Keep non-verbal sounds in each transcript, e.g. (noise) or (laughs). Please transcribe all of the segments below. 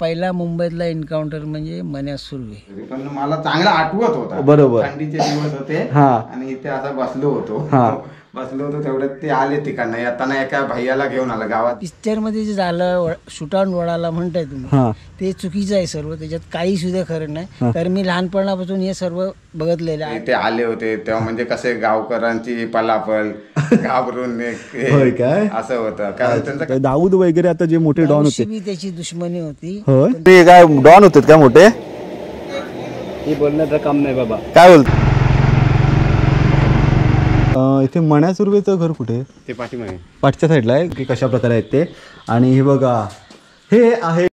पहिला मुंबईतला एन्काउंटर म्हणजे मन्या सुर्वे पण मला चांगला आठवत होता बरोबर. थंडीचे दिवस होते हा. आणि इथे असा बसलो होतो हा. बसलो होतो तेवढ्यात ते आले तिकडनं. येताना एका भैयाला घेऊन आला गावात. पिक्चरमध्ये जे झालं शूटाउन वडाला म्हणताय हा. तुम्ही ते चुकीचं आहे सर्व त्याच्यात काही सुद्धा खरं नाही. कारण मी लहानपणापासून हे सर्व बघितलेलं आहे. इथे आले होते तेव्हा म्हणजे कसे गावकरांची पलापल (laughs) घाबरून काय? असं होतं. कारण त्यांचं तर दाऊद वगैरे आता जे मोठे डॉन होते. बी त्याची दुश्मनी होती. होय? ते काय डॉन होते काय मोठे? हे बोलण्याचं काम नाही बाबा. काय बोलत? इथे मण्या सुर्वेचं घर कुठे? ते पाठीमागे. पाठच्या साईडला आहे की कशा प्रकारे आहेत ते? आणि हे बघा हे आहे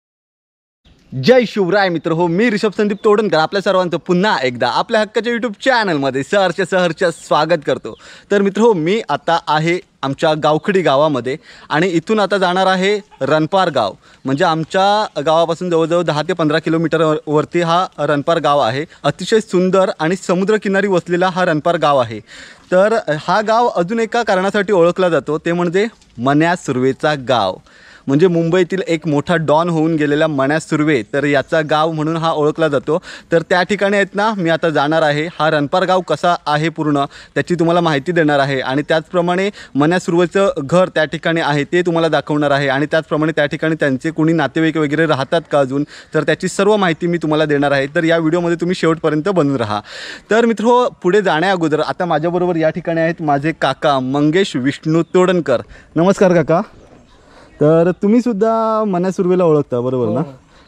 जय शिवराय मित्र. हो मी ऋषभ संदीप तोडणकर आपल्या सर्वांचं पुन्हा एकदा आपल्या हक्काच्या यूट्यूब चॅनलमध्ये सहरच्या सहरच्या स्वागत करतो. तर मित्र हो मी आता आहे आमच्या गावखडी गावामध्ये आणि इथून आता जाणार आहे रणपार गाव. म्हणजे आमच्या गावापासून जवळजवळ दहा ते पंधरा किलोमीटरवरती हा रणपार गाव आहे. अतिशय सुंदर आणि समुद्रकिनारी वसलेला हा रणपार गाव आहे. तर हा गाव अजून एका कारणासाठी ओळखला जातो. ते म्हणजे मन्या सुर्वेचा गाव. म्हणजे मुंबईतील एक मोठा डॉन होऊन गेलेला मण्या सुर्वे तर याचा गाव म्हणून हा ओळखला जातो. तर त्या ठिकाणी आहेत ना मी आता जाणार आहे. हा रणपार गाव कसा आहे पूर्ण त्याची तुम्हाला माहिती देणार आहे. आणि त्याचप्रमाणे मण्या सुर्वेचं घर त्या ठिकाणी आहे ते तुम्हाला दाखवणार आहे. आणि त्याचप्रमाणे त्या ठिकाणी त्यांचे कोणी नातेवाईक वगैरे राहतात का अजून? तर त्याची सर्व माहिती मी तुम्हाला देणार आहे. तर या व्हिडिओमध्ये तुम्ही शेवटपर्यंत बनून राहा. तर मित्र हो, पुढे जाण्या अगोदर आता माझ्याबरोबर या ठिकाणी आहेत माझे काका मंगेश विष्णू तोडणकर. नमस्कार काका. तर तुम्ही सुद्धा मन्या सुर्वेला ओळखता बरोबर ना?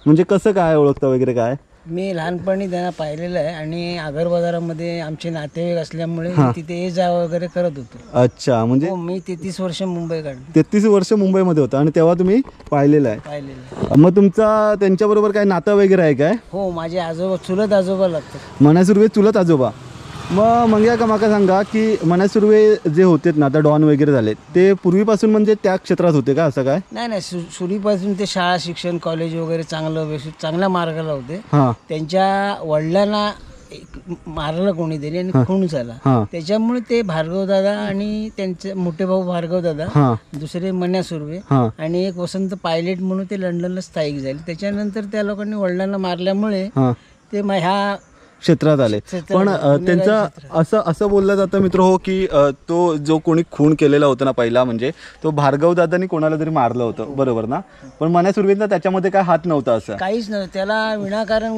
म्हणजे कसं काय ओळखता वगैरे काय? मी लहानपणी त्यांना पाहिलेलं आहे आणि आगर बाजारामध्ये आमचे नातेवाईक असल्यामुळे मी तिथे ये जा वगैरे करत होतो. अच्छा म्हणजे हो मी तेहतीस वर्ष मुंबई काढली. तेहतीस वर्ष मुंबईमध्ये होता आणि तेव्हा तुम्ही पाहिलेलं आहे. पाहिलेलं आहे. मग तुमचा त्यांच्याबरोबर काय नातं वगैरे आहे काय? हो माझे आजोबा चुलत आजोबा लागतात. मन्या सुर्वे चुलत आजोबा. मग मग या का माका सांगा की मन्या सुर्वे जे होते ना आता डॉन वगैरे झाले ते पूर्वीपासून म्हणजे त्या क्षेत्रात होते का असं काय? नाही नाही सु सुरीपासून ते शाळा शिक्षण कॉलेज वगैरे चांगलं व्यवस्थित चांगल्या मार्गाला होते. हां. त्यांच्या वडिलांना एक मारलं कोणीतरी आणि खून झाला. हां. त्याच्यामुळे ते भार्गव दादा आणि त्यांचे मोठे भाऊ भार्गव दादा हां. दुसरे मन्या सुर्वे हां. आणि एक वसंत पायलट म्हणून ते लंडनला स्थायिक झाले. त्याच्यानंतर त्या लोकांनी वडिलांना मारल्यामुळे हां. ते म- ह्या क्षेत्रात आले. पण त्यांचा असं असं बोललं जातं मित्र हो की तो जो कोणी खून केलेला होता ना पहिला म्हणजे तो भार्गव दादानी कोणाला तरी मारलं होतं. बरोबर ना? पण मन्या सुर्वेचा त्याच्यामध्ये काय हात नव्हता असं. काहीच नव्हतं. त्याला विनाकारण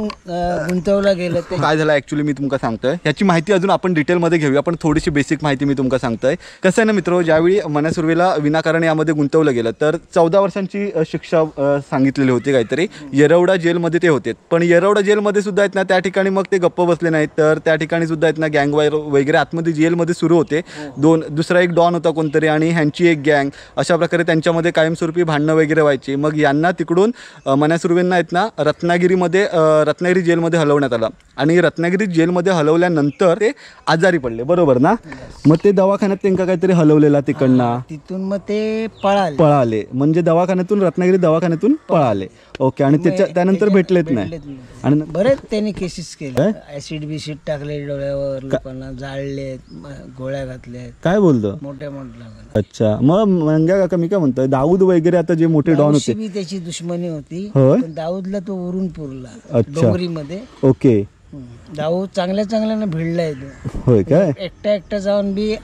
गुंतवलं गेलं काय झालं? ऍक्च्युली मी तुमका सांगतोय. ह्याची माहिती अजून आपण डिटेलमध्ये घेऊया पण थोडीशी बेसिक माहिती मी तुमका सांगतोय. कसं आहे ना मित्र ज्यावेळी मन्या सुर्वेला विनाकारण यामध्ये गुंतवलं गेलं तर चौदा वर्षांची शिक्षा सांगितलेली होती काहीतरी. येरवडा जेलमध्ये ते होते. पण येरवडा जेलमध्ये सुद्धा आहेत ना त्या ठिकाणी मग ते गप्प बसले नाहीत तर त्या ठिकाणी सुद्धा आहेत ना गँग वायर वगैरे आतमध्ये जेलमध्ये सुरू होते. दोन दुसरा एक डॉन होता कोणतरी आणि ह्यांची एक गँग अशा प्रकारे त्यांच्यामध्ये कायमस्वरूपी भांडणं वगैरे व्हायची. मग यांना तिकडून अ, मन्या सुर्वेंना आहेत ना रत्नागिरीमध्ये रत्नागिरी जेलमध्ये हलवण्यात आलं. आणि रत्नागिरी जेलमध्ये हलवल्यानंतर ते आजारी पडले. बरोबर ना? मग ते दवाखान्यात त्यांना काहीतरी हलवलेला तिकडनं? तिथून मग ते पळाले. पळाले. म्हणजे दवाखान्यातून रत्नागिरी दवाखान्यातून पळाले. ओके आणि त्याच्या त्यानंतर भेटलेत नाही भेटलेत नाही. आणि बरेच त्यांनी केसेस केले. ऍसिड बिसिड टाकले डोळ्यावर लोकांना जाळलेत म- गोळ्या घातल्यात. काय बोलतो? मोठ्या मोठ्या अच्छा. मग मंग्या काका मी काय म्हणतोय दाऊद वगैरे आता जे मोठे डॉन होते त्याची दुश्मनी होती. होय? पण दाऊदला तो उरून पुरला अच्छा. डोंगरीमध्ये. ओके. दाऊद चांगल्या चांगल्यानं भिडलाय तो. होय काय? एकटा एकटा जाऊन बी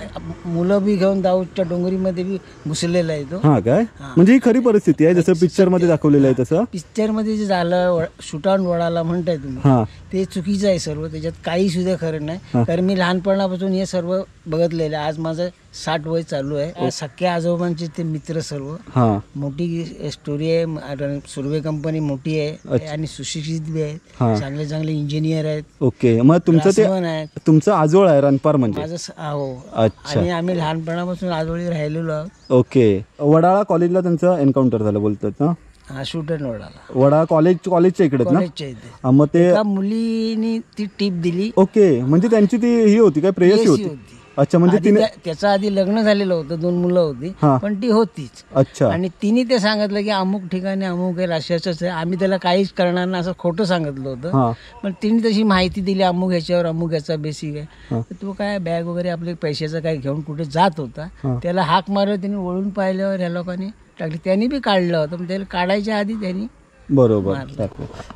मुलं बी घेऊन दाऊदच्या डोंगरीमध्ये बी घुसलेला आहे तो. हा काय? म्हणजे ही खरी परिस्थिती आहे जसं पिक्चरमध्ये दाखवलेलं आहे तसं? पिक्चरमध्ये जे झालं शूटाउन वडाला म्हणताय तुम्ही. हा. ते चुकीचं आहे सर्व त्याच्यात काही सुद्धा खरं नाही. कारण मी लहानपणापासून हे सर्व बघितलेलं आज माझं साठ वय चालू आहे. सख्या आजोबांचे ते मित्र सर्व. हा. मोठी स्टोरी आहे. सुर्वे कंपनी मोठी आहे. आणि सुशिक्षित बी आहेत. हा. चांगले चांगले इंजिनियर आहेत. ओके. मग तुमचं ते तुमचं आजोळ आहे रणपार म्हणजे? माझं हो. अच्छा. आणि आम्ही लहानपणापासून आजोळी राहिलेलो आहोत. ओके. वडाळा कॉलेजला त्यांचं एन्काउंटर झालं बोलतात ना हा शूटर वडाला वडा कॉलेज कॉलेजच्या ना? हा, मग ते मुलीनी ती टीप दिली. ओके. म्हणजे त्यांची ती ही होती काय? प्रेयसी होती. अच्छा म्हणजे आधी तिने त्या- त्याचं आधी लग्न झालेलं होतं दोन मुलं होती हा. पण ती होतीच. अच्छा. आणि तिने ते सांगितलं की अमुक ठिकाणी अमुक आहे राष्ट्राचंच आहे आम्ही त्याला काहीच करणार नाही असं खोटं सांगितलं होतं. हा. पण तिने तशी माहिती दिली अमुक ह्याच्यावर अमुक याचा बेसिक आहे. तर तो काय बॅग वगैरे आपले पैशाचा काय घेऊन कुठे जात होता. त्याला हाक मारलं त्यांनी वळून पाहिल्यावर ह्या लोकांनी टाकली. त्यांनी बी काढलं होतं पण त्याला काढायच्या आधी त्यांनी बरोबर.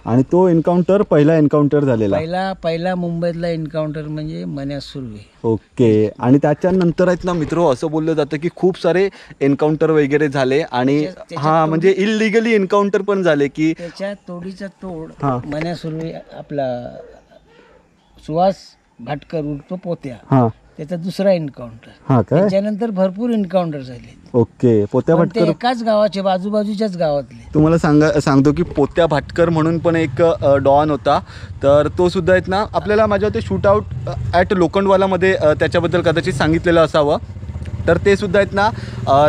आणि तो एन्काउंटर पहिला एन्काउंटर झालेला? पहिला पहिला मुंबईतला एन्काउंटर म्हणजे मन्या सुर्वे. ओके. आणि त्याच्यानंतर आहेत ना मित्र असं बोललं जातं की खूप सारे एन्काउंटर वगैरे झाले आणि हा म्हणजे इलिगली एन्काउंटर पण झाले की त्याच्या तोडीचा तोड. मन्या सुर्वे आपला सुहास भाटकर उर्फ पोत्या. त्याचा दुसरा एन्काउंटर हा काय त्याच्यानंतर भरपूर एन्काउंटर झाले. ओके पोत्या पण ते भाटकर एकाच गावाचे बाजूबाजूच्याच गावातले. तुम्हाला सांगा सांगतो की पोत्या भाटकर म्हणून पण एक अ, डॉन होता. तर तो सुद्धा आहेत ना आपल्याला माझ्या ते शूट आउट ॲट लोखंडवालामध्ये अ, त्याच्याबद्दल कदाचित सांगितलेलं असावं. तर ते सुद्धा आहेत ना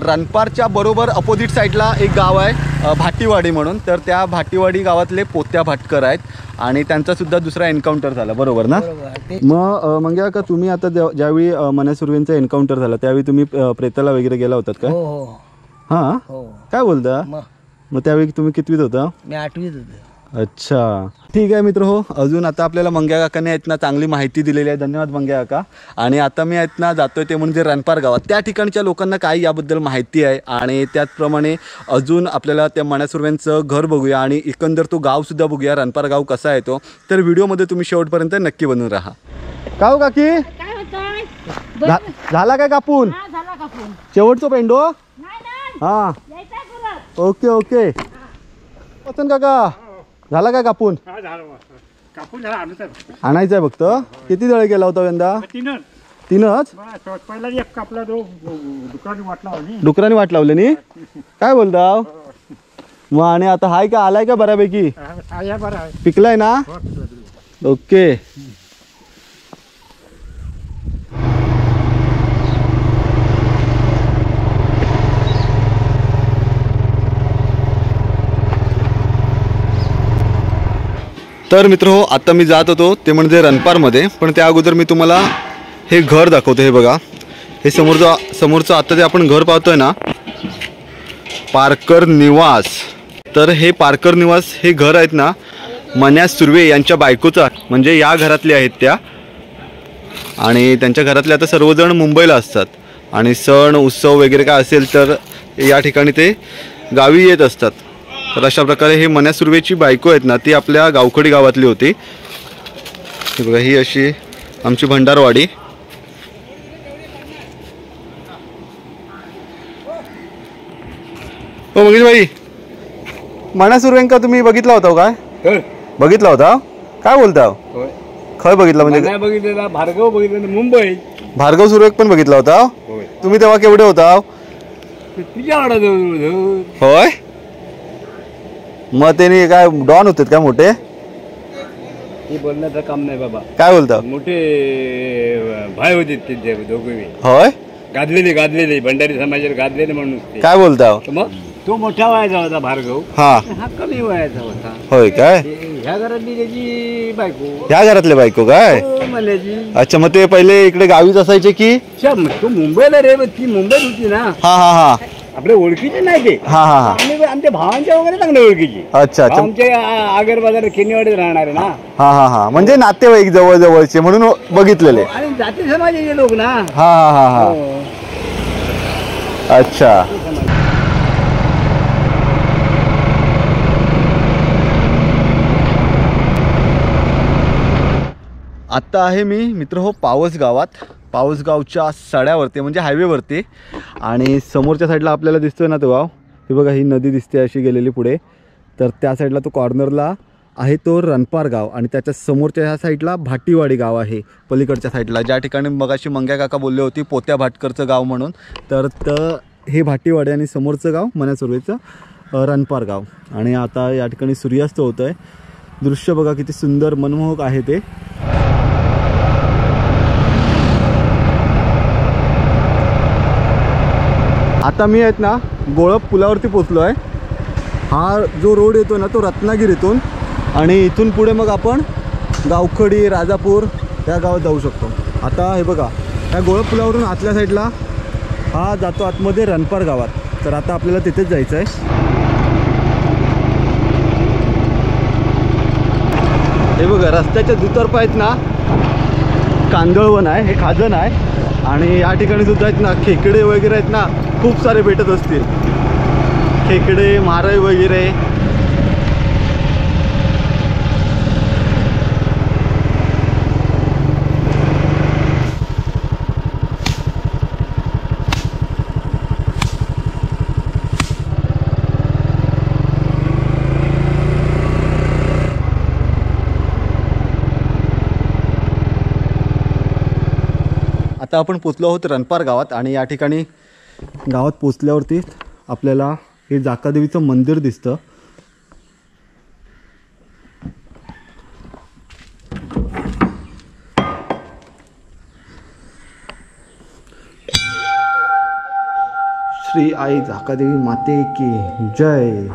रणपारच्या बरोबर अपोजिट साईडला एक गाव आहे भाटीवाडी म्हणून. तर त्या भाटीवाडी गावातले पोत्या भाटकर आहेत आणि त्यांचा सुद्धा दुसरा एन्काउंटर झाला. बरोबर ना? मग मंग्या का तुम्ही आता ज्या- ज्यावेळी मनसुर्वेंचा एन्काउंटर झाला त्यावेळी तुम्ही प्रेताला वगैरे गेला होतात का? हो हो. हां? हो. काय बोलता? मग? मग त्यावेळी तुम्ही कितवीत होता? मी आठवीत होतो. अच्छा. ठीक आहे मित्र हो अजून आता आपल्याला मंग्या काकाने आहेत ना चांगली माहिती दिलेली आहे. धन्यवाद मंग्या काका. आणि आता मी आहेत ना जातोय ते म्हणजे रणपार गावात. त्या ठिकाणच्या लोकांना काय याबद्दल माहिती आहे आणि त्याचप्रमाणे अजून आपल्याला त्या मण्यासुर्व्यांचं घर बघूया आणि एकंदर तो गावसुद्धा बघूया. रणपार गाव कसा आहे तो. तर व्हिडिओमध्ये तुम्ही शेवटपर्यंत नक्की बनून राहा. का हो काकी? काय होतंय? झा- झाला काय कापून? हा झाला कापून. शेवटचं पेंडो? नाही नाही. हां. Okay okay. वचन काका. झाला काय कापून? कापून झाला आणायचं आहे फक्त. किती दळे गेला होता यंदा? तीनच. तीनच? बस पहिला एक कापला तो दुकान वाटला आणि डुकराने वाट लावले नी? काय बोलता मग आणि आता हाय का आलाय का बऱ्यापैकी? या बरं आहे. पिकलाय ना? ओके. तर मित्र हो आत्ता मी जात होतो ते म्हणजे रणपारमध्ये. पण त्या अगोदर मी तुम्हाला हे घर दाखवतो हे बघा. हे समोरचं समोरचं आत्ता जे आपण घर पाहतोय ना पारकर निवास. तर हे पारकर निवास हे घर आहेत ना मन्या सुर्वे यांच्या बायकोचं म्हणजे या घरातले आहेत त्या. आणि त्यांच्या घरातले आता सर्वजण मुंबईला असतात. आणि सण उत्सव वगैरे काय असेल तर या ठिकाणी ते गावी येत असतात. तर अशा प्रकारे हे मन्या सुर्वेची बायको आहेत ना ती आपल्या गावखडी गावातली होती. हे बघा ही अशी आमची भंडारवाडी. हो मगेश भाई मन्या सुर्वेंका तुम्ही बघितला होता हो काय? बघितला होता? काय बोलता. खय बघितला म्हणजे बघितलेला भार्गव बघितलेला मुंबई. भार्गव सुरेख पण बघितला होता? तुम्ही तेव्हा केवढे होता? होय? मग त्यांनी काय डॉन होते काय मोठे? हे बोलण्याचं काम नाही बाबा. काय बोलता? मोठे भाई होते ते दोघे होय? गाजलेले गाजलेले भंडारी समाजाला गाजलेले माणूस ते. काय बोलता? तर मग तो मोठ्या वयाचा होता भार्गव. हा. हा कमी वयाचा होता. होय काय? ते ह्या घरातली त्याची बायको. ह्या घरातले बायको काय? हो म्हणायची अच्छा मग ते पहिले इकडे गावीच असायचे की? मग तो मुंबईला रे ती मुंबईत होती ना. हा हा हा. आपल्या ओळखीचे नाही ते. हा हा हा. आम्ही आमच्या भावांच्या वगैरे चांगल्या ओळखीचे. अच्छा अच्छा. आमचे आगर बाजार केनीवाडीत राहणार आहे ना. हा हा हा. म्हणजे नातेवाईक जवळ जवळचे म्हणून बघितलेले. आणि जाती समाजाचे लोक ना. हा हा हा हा. हो. अच्छा. आत्ता आहे मी मित्र हो पावस गावात. पाऊसगावच्या सड्यावरती म्हणजे हायवेवरती. आणि समोरच्या साईडला आपल्याला दिसतोय ना तो गाव? ही बघा ही नदी दिसते अशी गेलेली पुढे. तर त्या साईडला तो कॉर्नरला आहे तो रणपार गाव. आणि त्याच्या समोरच्या ह्या साईडला भाटीवाडी गाव आहे पलीकडच्या साईडला. ज्या ठिकाणी मगाशी मंग्या काका बोलले होती पोत्या भाटकरचं गाव म्हणून. तर हे भाटीवाडी आणि समोरचं गाव मन्यासुर्वेचं अ, रणपार गाव. आणि आता या ठिकाणी सूर्यास्त होतं आहे दृश्य बघा किती सुंदर मनमोहक आहे ते. आता मी आहेत ना गोळप पुलावरती पोचलो आहे हा जो रोड येतो ना तो रत्नागिरीतून. आणि इथून पुढे मग आपण गावखडी राजापूर या गावात जाऊ शकतो. आता हे बघा या गोळप पुलावरून आतल्या साईडला हा जातो आतमध्ये रणपार गावात. तर आता आपल्याला तिथेच जायचं आहे हे बघा रस्त्याच्या दुतर्फा आहेत ना कांदळवन आहे हे खाजन आहे. आणि या ठिकाणी सुद्धा आहेत ना खेकडे वगैरे आहेत ना खूप सारे भेटत असतील. खेकडे मारई वगैरे आता आपण पोचलो आहोत रणपार गावात आणि या ठिकाणी गावात पोचल्यावरती आपल्याला हे जाकादेवीचं मंदिर दिसतं. श्री आई झाकादेवी माते की जय.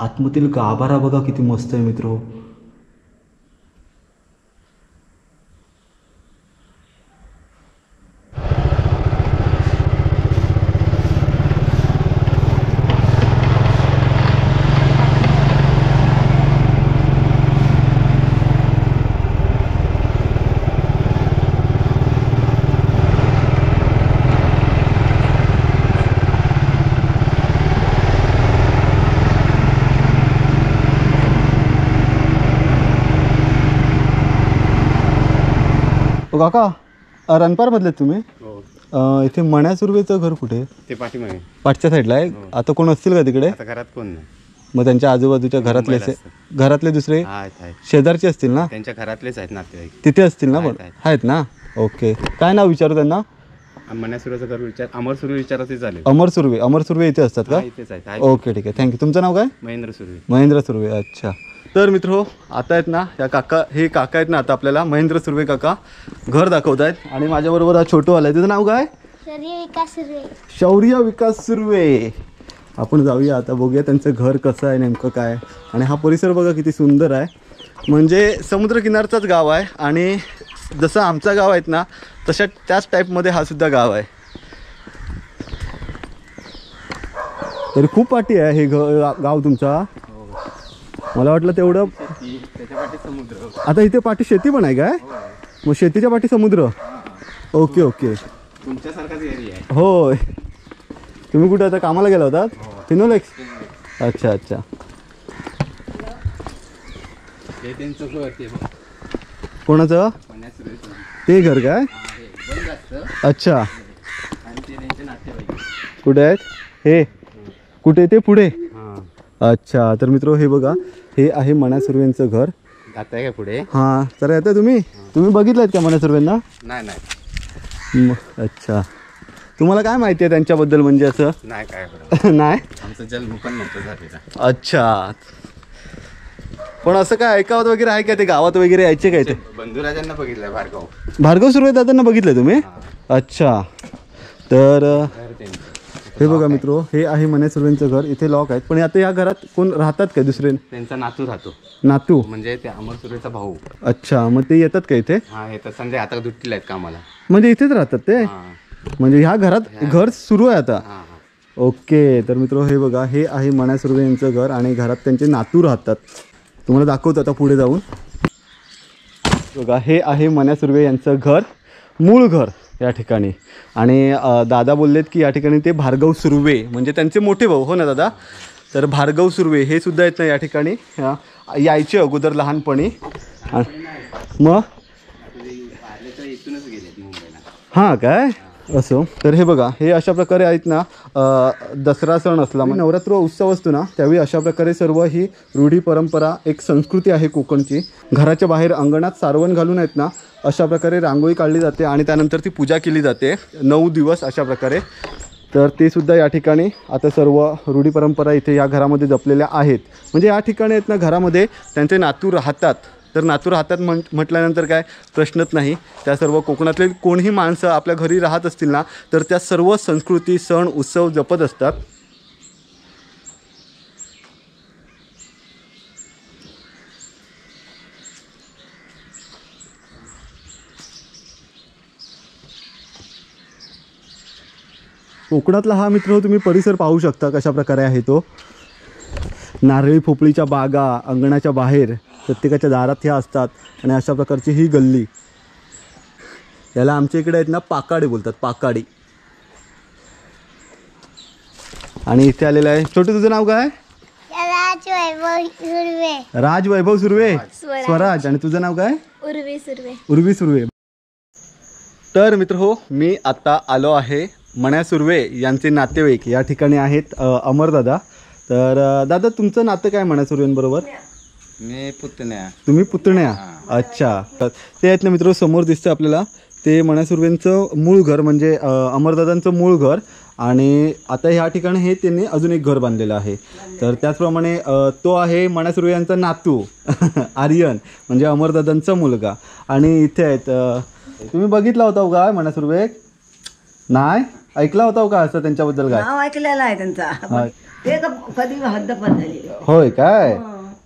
आतमतील गाभारा बघा किती मस्त आहे मित्र. काका अ, रणपारमधले तुम्ही? अ, इथे मण्या सुर्वेचं घर कुठे? आहे? ते पाठीमागे. पाठच्या साईडला आहे? आता कोण असतील का तिकडे? आता घरात कोण नाही. मग त्यांच्या आजूबाजूच्या घरातले असे- घरातले दुसरे? हा आहेत आहेत. शेजारचे असतील ना? त्यांच्या घरातलेच आहेत नातेवाईक. तिथे असतील ना? आहेत, पण आहेत. ना? ओके. काय नाव विचारू त्यांना? मण्यासुराचं घर विचार अमर सुरू विचाराचे झाले. अमर सुर्वे. अमर सुर्वे इथे असतात का? हा, इथेच आहेत. आहेत. ओके ठीक आहे. थँक्यू तुमचं नाव काय? महेंद्र सुर्वे. महेंद्र सुर्वे. अच्छा. तर मित्र आता आहेत ना या काका हे काका आहेत ना आता आपल्याला महेंद्र सुर्वे काका घर दाखवत आहेत. आणि माझ्याबरोबर हा छोटू आलाय. तुझं नाव काय? शरीर विकास सुरू शौर्य विकास सुर्वे. आपण जाऊया आता बघूया त्यांचं घर कसं आहे नेमकं काय. आणि हा परिसर बघा किती सुंदर आहे. म्हणजे समुद्रकिनारचाच गाव आहे. आणि जसं आमचं गाव आहेत ना तशा त्याच टाईपमध्ये हा सुद्धा गाव आहे. तरी खूप पाठी आहे हे घ गाव तुमचा. मला वाटलं तेवढं आता इथे पाठी शेती पण आहे काय? मग शेतीच्या पाठी समुद्र? Okay okay. होय. तुम्ही कुठे आता कामाला गेला होतात फिनोलेक्स? अच्छा अच्छा. हे. कोणाचं. ते घर काय? हे अच्छा. कुठे आहेत? हे. कुठे? ते पुढे. हां. अच्छा तर मित्र हे बघा. हे आहे मना सुर्वेंचं घर. आहे का पुढे? हां तर येतं तुम्ही? तुम्ही बघितलं का मना सुर्वेंना? नाही नाही. अच्छा. तुम्हाला काय माहिती आहे त्यांच्याबद्दल म्हणजे असं? नाही काय (laughs) नाही? आमचा जन्म पण नव्हतं अच्छा. पण असं काय ऐकावत वगैरे आहे का ते? गावात वगैरे यायचे काय ते? बंधुराजांना बघितलंय भार्गव. भार्गव सुर्वे दादांना बघितलं तुम्ही अच्छा. तर हे बघा मित्र हे आहे मने सुर्वेंचं घर. इथे लॉक आहेत. पण आता या घरात कोण राहतात काय दुसरे? त्यांचा नातू राहतो. नातू? म्हणजे ते अमर सुरेचा भाऊ. अच्छा मग ते येतात का इथे? हा संजय आता दुट्टीला आहेत कामाला. म्हणजे इथेच राहतात ते? म्हणजे ह्या घरात घर सुरू आहे आता? ओके तर मित्र हे बघा हे आहे मना सुर्वे यांचं घर आणि घरात त्यांचे नातू राहतात. तुम्हाला दाखवतो आता पुढे जाऊन. बघा हे आहे मना सुर्वे यांचं घर मूळ घर. या ठिकाणी. आणि दादा बोललेत की या ठिकाणी ते भार्गव सुर्वे म्हणजे त्यांचे मोठे भाऊ हो ना दादा? तर भार्गव सुर्वे हे सुद्धा आहेत ना या ठिकाणी. यायचे अगोदर लहानपणी. मग? हां काय? असो. तर हे बघा हे अशा प्रकारे आहेत ना दसरा सण असला म्हणजे नवरात्र उत्सव असतो ना त्यावेळी अशा प्रकारे सर्व ही रूढी परंपरा एक संस्कृती आहे कोकणची. घराच्या बाहेर अंगणात सारवण घालून आहेत ना अशा प्रकारे रांगोळी काढली जाते आणि त्यानंतर ती पूजा केली जाते. नऊ दिवस अशा प्रकारे. तर ते सुद्धा या ठिकाणी आता सर्व रूढी परंपरा इथे या घरामध्ये जपलेल्या आहेत. म्हणजे या ठिकाणी आहेत ना घरामध्ये त्यांचे नातू राहतात. तर नातू राहतात म्हण म्हटल्यानंतर काय? प्रश्नच नाही. त्या सर्व कोकणातले कोणीही माणसं आपल्या घरी राहत असतील ना तर त्या सर्व संस्कृती सण उत्सव जपत असतात. कोकणातला हा मित्र तुम्ही परिसर पाहू शकता कशा प्रकारे आहे तो. नारळी पोपळीच्या बागा अंगणाच्या बाहेर प्रत्येकाच्या दारात ह्या असतात आणि अशा प्रकारची ही गल्ली. याला आमच्या इकडे आहेत ना पाकाडी बोलतात पाकाडी. आणि इथे आलेलं आहे छोटू तुझं नाव काय? राज वैभव सुर्वे. राज वैभव सुर्वे? स्वराज. आणि तुझं नाव काय? उर्वी सुर्वे. उर्वी सुर्वे. तर मित्र हो मी आता आलो आहे मण्या सुर्वे यांचे नातेवाईक या ठिकाणी आहेत अमरदादा तर अ, दादा तुमचं नातं काय मण्या सुर्वेंबरोबर? मी पुतण्या. तुम्ही पुतण्या? अच्छा. तर ते आहेत ना मित्र समोर दिसतं आपल्याला. ते मण्या सुर्वेंचं मूळ घर म्हणजे अ, अमरदादांचं मूळ घर. आणि आता ह्या ठिकाणी हे त्यांनी अजून एक घर बांधलेलं आहे. तर त्याचप्रमाणे अ, तो आहे मण्या सुर्वे यांचा नातू (laughs) आर्यन म्हणजे अमरदादांचा मुलगा. आणि इथे आहेत अ, तुम्ही बघितला होता का मण्या सुर्वे? नाही? ऐकला होता का असं त्यांच्याबद्दल काय? नाव ऐकलेलं आहे त्यांचा. हा. ते क- कधी हद्दपात झालेले होय काय?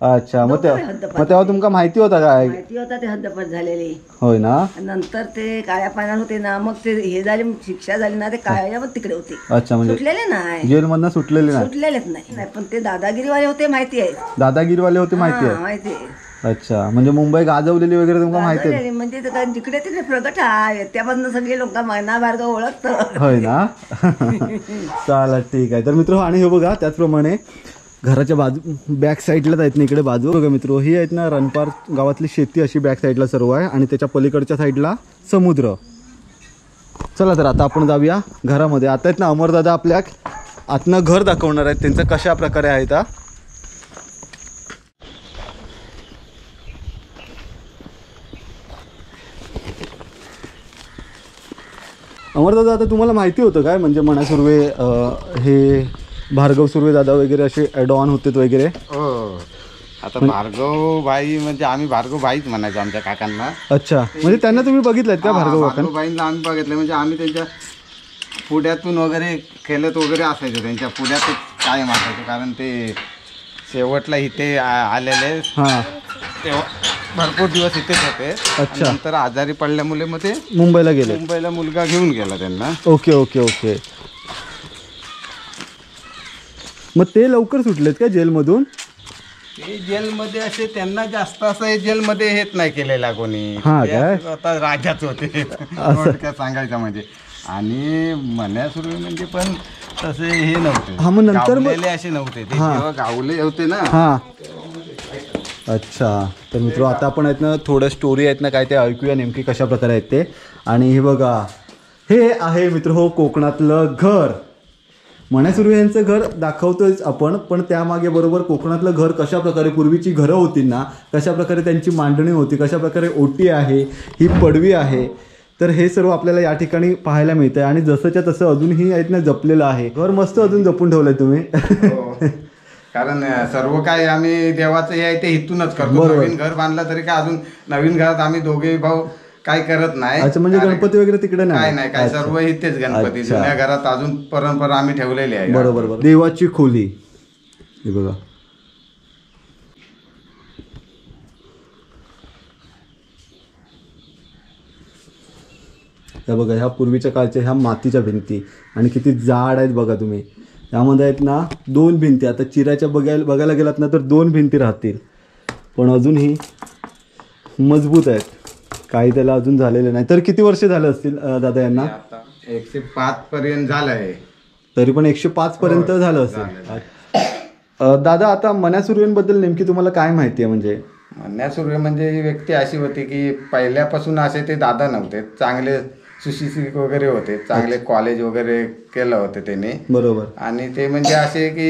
अच्छा मग ते मग तेव्हा तुमका माहिती होता काय माहिती होता ते हद्दपात झालेले. होय ना? नंतर ते काळ्या पाण्यात होते ना मग ते हे झाले शिक्षा झाली ना ते काळ्या पण तिकडे होते. अच्छा म्हणजे सुटलेले नाही जेलमधनं सुटलेले नाही सुटलेलेच नाही. नाही, पण ते दादागिरीवाले होते माहिती आहे. दादागिरीवाले होते माहिती हा, आहे माहिती आहे. अच्छा. म्हणजे मुंबई गाजवलेली वगैरे तुमका माहिती आहे? म्हणजे ते काय जिकडे तिकडे प्रगट आहे. त्यापासून सगळे लोक महिना बार्ग ओळखत होय ना? चालेल ठीक आहे. तर मित्र आणि हे बघा त्याचप्रमाणे घराच्या बाजू बॅक साईडलाच आहेत ना इकडे बाजू. बघा मित्र ही आहेत ना रणपार गावातली शेती अशी बॅक साईडला सर्व आहे. आणि त्याच्या पलीकडच्या साईडला समुद्र. चला तर आता आपण जाऊया घरामध्ये. आता आहेत ना अमरदादा आपल्या आतनं घर दाखवणार आहेत. त्यांचं कशा प्रकारे आहे का अमरदादा आता तुम्हाला माहिती होतं काय? म्हणजे मना सुर्वे हे भार्गव सुर्वे दादा वगैरे असे डॉन होते वगैरे. हो. आता भार्गव भाई म्हणजे आम्ही भार्गव भाईच म्हणायचो आमच्या काकांना. अच्छा. म्हणजे त्यांना तुम्ही बघितलेत का भार्गव काका भाईंना आम्ही बघितलं. म्हणजे आम्ही त्यांच्या पुढ्यातून वगैरे खेळत वगैरे असायचो. त्यांच्या पुढ्यातच कायम असायचो. कारण ते शेवटला इथे आलेले. तेव्हा भरपूर दिवस इथेच होते. अच्छा. नंतर आजारी पडल्यामुळे मग ते मुंबईला गेले मुंबईला मुलगा घेऊन गेला त्यांना. Okay okay okay. मग ते लवकर सुटलेत का जेलमधून? ते जेलमध्ये असे त्यांना जास्त असं हे जेलमध्ये हेच नाही केलेला कोणी. हा ते काय? असं आता राजाच होते. थोडक्यात सांगायचं म्हणजे. आणि मण्यासुर्वे म्हणजे पण तसे हे नव्हते. हा, मग नंतर मग- गावलेले असे नव्हते. ते जेव्हा गावले होते ना हां. अच्छा. तर मित्र आता आपण आहेत ना थोडं स्टोरी आहेत ना काय ते ऐकूया नेमकी कशा प्रकारे आहेत ते. आणि हे बघा हे आहे मित्र हो कोकणातलं घर. मण्यासुर्वे यांचं घर दाखवतोयच आपण पण त्यामागे बरोबर कोकणातलं घर कशा प्रकारे पूर्वीची घरं होती ना कशा प्रकारे त्यांची मांडणी होती कशा प्रकारे ओटी आहे ही पडवी आहे. तर हे सर्व आपल्याला या ठिकाणी पाहायला मिळतंय. आणि जसंच्या तसं अजूनही आहेत ना जपलेलं आहे. घर मस्त अजून जपून ठेवलंय तुम्ही. हो. कारण सर्व काय आम्ही देवाचं हे आहे ते इथूनच करतो. बरोबर. नवीन घर बांधलं तरी काय अजून नवीन घरात आम्ही दोघे भाऊ काय करत नाही. अच्छा म्हणजे कारण- गणपती वगैरे तिकडे नाही. काय नाही काय अच्छा. सर्व इथेच गणपती अच्छा. जुन्या घरात अजून परंपरा आम्ही ठेवलेली आहे. बरोबर बरोबर. देवाची खोली. हे बघा. बघा ह्या पूर्वीच्या काळच्या ह्या मातीच्या भिंती. आणि किती जाड आहेत बघा तुम्ही. यामध्ये आहेत ना दोन भिंती. आता चिराच्या बघायला बघायला गेलात ना तर दोन भिंती राहतील. पण अजूनही मजबूत आहेत. काही त्याला अजून झालेले नाही. तर किती वर्ष झाले असतील दादा यांना? एकशे पाच पर्यंत झालंय तरी पण एकशे पाच पर्यंत झालं असेल. दादा आता मन्यासुर्वेंबद्दल नेमकी तुम्हाला काय माहिती आहे म्हणजे? म्हणण्यासूर्य म्हणजे ही व्यक्ती अशी होती की पहिल्यापासून असे ते दादा नव्हते. चांगले सुशिक्षित वगैरे होते. चांगले कॉलेज वगैरे केलं होतं त्याने. बरोबर. आणि ते म्हणजे असे की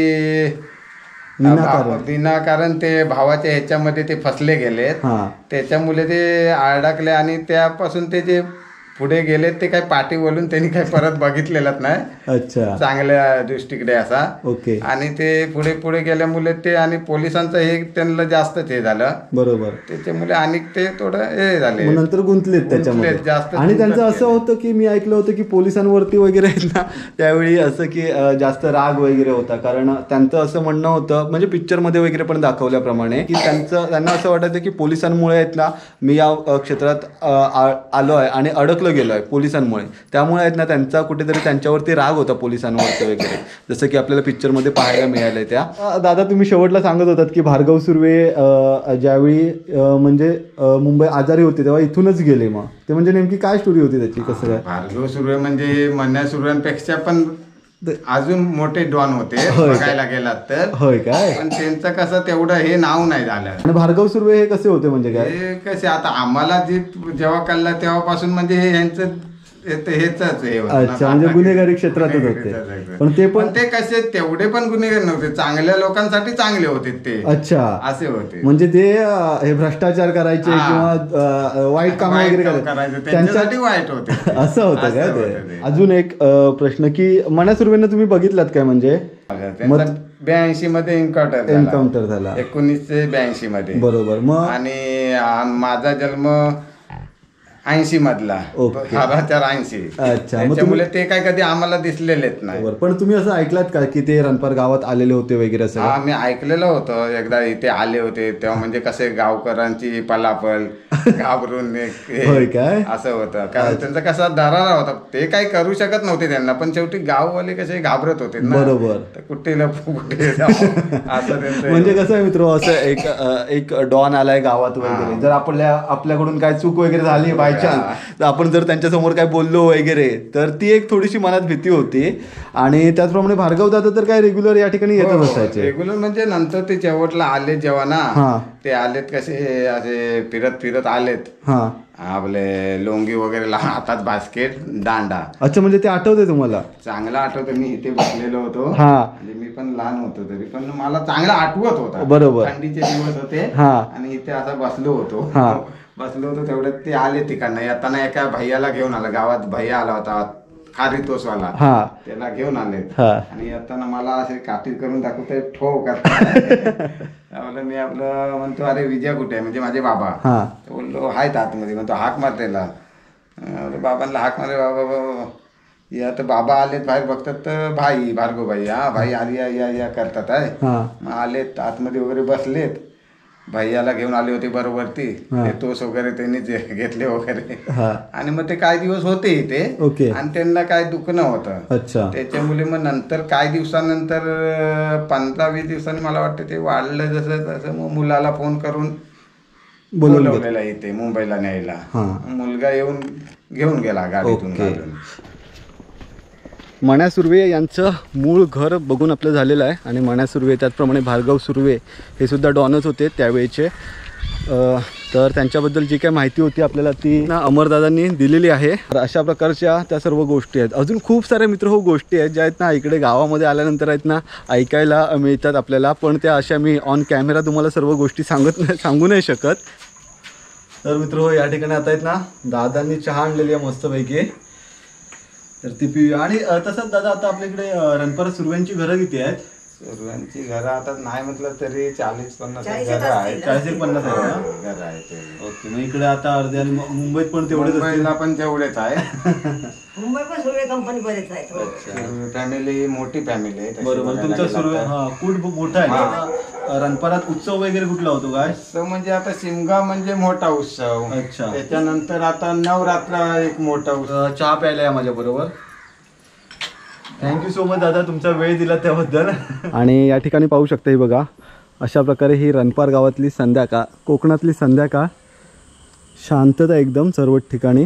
विनाकारण. विनाकारण ते भावाच्या ह्याच्यामध्ये ते फसले गेलेत. त्याच्यामुळे ते अडकले आणि त्यापासून ते जे पुढे गेले ते काही पाठी बोलून त्यांनी काही परत बघितलेलंच नाही. अच्छा. चांगल्या दृष्टीकडे असा. ओके. आणि ते पुढे पुढे गेल्यामुळे ते आणि पोलिसांचं हे त्यांना जास्त ते झालं. बरोबर. त्याच्यामुळे आणि ते थोडं हे झाले. नंतर गुंतलेत गुंतलेत, जास्त आणि त्यांचं असं होतं की मी ऐकलं होतं की पोलिसांवरती वगैरे आहेत ना त्यावेळी असं की जास्त राग वगैरे होता. कारण त्यांचं असं म्हणणं होतं म्हणजे पिक्चरमध्ये वगैरे पण दाखवल्याप्रमाणे की त्यांचं त्यांना असं वाटायचं की पोलिसांमुळे आहेत ना मी या क्षेत्रात आलो आहे आणि अडकलो गेलो आहे पोलिसांमुळे. त्यामुळे आहेत ना त्यांचा कुठेतरी त्यांच्यावरती राग होता पोलिसांवरती वगैरे. जसं की आपल्याला पिक्चरमध्ये पाहायला मिळालंय त्या. दादा तुम्ही शेवटला सांगत होतात की भार्गव सुर्वे ज्यावेळी म्हणजे मुंबई आजारी होते तेव्हा इथूनच गेले मग. ते म्हणजे नेमकी काय स्टोरी होती त्याची? कसं काय? भार्गव सुर्वे म्हणजे म्हणण्या सुर्व्यांपेक्षा पण अजून मोठे डॉन होते? बघायला गेलात तर होय काय पण त्यांचं कसं तेवढं हे नाव नाही झालं आणि भार्गव सुर्वे हे कसे होते म्हणजे काय हे कसे आता आम्हाला जे जेव्हा कळलं तेव्हापासून म्हणजे हे यांचं. अच्छा म्हणजे गुन्हेगारी क्षेत्रातच होते. पण ते पण ते कसे तेवढे पण गुन्हेगार नव्हते. चांगल्या लोकांसाठी चांगले होते ते. अच्छा. असे होते. म्हणजे ते हे भ्रष्टाचार करायचे. किंवा वाईट काम वगैरे करायचे. त्यांच्यासाठी वाईट होते. (laughs) असं होतं काय ते. अजून एक प्रश्न की मनासुरवेनं तुम्ही बघितलात काय म्हणजे? ब्याऐंशी मध्ये एन्काउंटर एन्काउंटर झाला. एकोणीसशे ब्याऐंशी मध्ये. बरोबर मग? आणि माझा जन्म ऐंशी मधला. ओके. ऐंशी. अच्छा, मग त्याच्यामुळे ते काय कधी आम्हाला दिसलेलेच नाही. बरोबर. पण तुम्ही असं ऐकलात का की ते रणपार गावात आलेले होते वगैरे असं? हा मी ऐकलेलं होतं. एकदा इथे आले होते तेव्हा म्हणजे कसे गावकरांची पलापल (laughs) घाबरून एक हे काय? असं होतं. कारण त्यांचा कसा दरारा होता. ते काही करू शकत नव्हते त्यांना पण शेवटी गाववाले कसे घाबरत होते ना. बरोबर. तर कुठे लपू कुठे जाऊ. (laughs) असं त्यांचं म्हणजे कसं आहे मित्र असं एक अं, एक डॉन आलाय गावात वगैरे. जर आपल्या आपल्याकडून काय चूक वगैरे झाली बाय चान्स तर आपण जर त्यांच्यासमोर काय बोललो वगैरे तर ती एक थोडीशी मनात भीती होती. आणि त्याचप्रमाणे भार्गव दादा तर काय रेग्युलर या ठिकाणी येतच असायचे. रेग्युलर म्हणजे नंतर ते शेवटला आले जेव्हा. ना ते आलेत कसे असे फिरत फिरत आलेत. हा. आपले लोंगी वगैरे हातात बास्केट दांडा. अच्छा म्हणजे ते आठवते तुम्हाला? चांगला आठवतं मी इथे बसलेलो होतो. हा. म्हणजे मी पण लहान होतो तरी पण मला चांगला आठवत होता. बरोबर. थंडीचे दिवस होते. हा. आणि इथे आता बसलो होतो. बसलो होतो तेवढ्यात ते आले तिकडनं. येताना एका भैयाला घेऊन आला. गावात भैया आला होता खारी तोसवाला हा. त्याला घेऊन आले. आणि येताना मला असे काठी करून दाखवते ठो करता मी आपलं म्हणतो अरे विजय कुठे म्हणजे माझे बाबा. हा. बोललो आहेत आतमध्ये. म्हणतो हाक मार त्याला. बाबांना हाक मारे बाबा बाबा या तर बाबा आलेत बाहेर बघतात तर भाई भार्गव भाई. हा भाई आली या या करतात आहे. मग आलेत आतमध्ये वगैरे बसलेत. भैयाला घेऊन आले होते बरोबर ती ते तोस वगैरे त्यांनीच (laughs) घेतले वगैरे. आणि मग ते काही दिवस होते इथे ओके. आणि त्यांना काय दुखणं होतं त्याच्यामुळे मग नंतर काही दिवसानंतर पंधरा वीस दिवसांनी मला वाटतं ते वाढलं जसं तसं मग मुलाला फोन करून बोलवलं. बोलवलेला इथे मुंबईला न्यायला. मुलगा येऊन घेऊन गेला गाडीतून. मण्या सुर्वे यांचं मूळ घर बघून आपलं झालेलं आहे. आणि मण्या सुर्वे त्याचप्रमाणे भार्गव सुर्वे हे सुद्धा डॉनच होते त्यावेळेचे. तर त्यांच्याबद्दल जी काही माहिती होती आपल्याला ती ना अमरदादांनी दिलेली आहे. तर अशा प्रकारच्या त्या सर्व गोष्टी आहेत. अजून खूप साऱ्या मित्र हो गोष्टी आहेत ज्या आहेत ना इकडे गावामध्ये आल्यानंतर आहेत ना ऐकायला मिळतात आपल्याला. पण त्या अशा मी ऑन कॅमेरा तुम्हाला सर्व गोष्टी सांगत नाही सांगू नाही शकत. तर मित्र हो या ठिकाणी आता आहेत ना दादांनी चहा आणलेली आहे मस्तपैकी. तर ती पिऊया. आणि अ, तसंच दादा आता आपल्याकडे अ, रणपरा सुरव्यांची घरं किती आहेत? सर्वांची घरं आता नाही म्हटलं तरी चाळीस पन्नास चाळीस घरं आहेत. चाळीस एक पन्नास आहेत ना? घरं आहेत ते. ओके मग इकडे आता अर्धे आणि मु- मुंबईत पण तेवढेच असतील? मुंबईला पण तेवढेच आहे (laughs) मुंबई पण सुर्वे कंपनी बरेच आहेत फॅमिली मोठी फॅमिली आहे तशी बरोबर बघायला तुमचा गेलं सुरू तर. हा कूट मोठा आहे ना? आता रणपारात उत्सव वगैरे कुठला होतो काय? उत्सव म्हणजे आता शिमगा म्हणजे मोठा उत्सव. अच्छा. त्याच्यानंतर आता नवरात्र एक मोठा उत्सव. अ, चहा प्यायला या माझ्या बरोबर थँक्यू सो मच दादा तुमचा वेळ दिला त्याबद्दल. आणि या ठिकाणी पाहू शकता ही बघा अशा प्रकारे ही रणपार गावातली संध्याकाळ कोकणातली संध्याकाळ शांतता एकदम सर्व ठिकाणी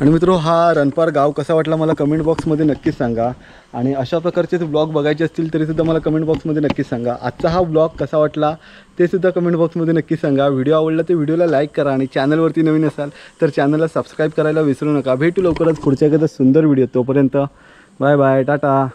आणि मित्रो हा रणपार गाव कसा वाटला मला कमेंट बॉक्समध्ये नक्कीच सांगा. आणि अशा प्रकारचे ब्लॉग बघायचे असतील तरीसुद्धा मला कमेंट बॉक्समध्ये नक्कीच सांगा. आजचा हा ब्लॉग कसा वाटला ते सुद्धा कमेंट बॉक्समध्ये नक्कीच सांगा. व्हिडिओ आवडला तर व्हिडिओला लाईक करा आणि चॅनलवरती नवीन असाल तर चॅनलला सबस्क्राईब करायला विसरू नका. भेटू लवकरच पुढच्या एखादा सुंदर व्हिडिओ तोपर्यंत. Bye bye tata.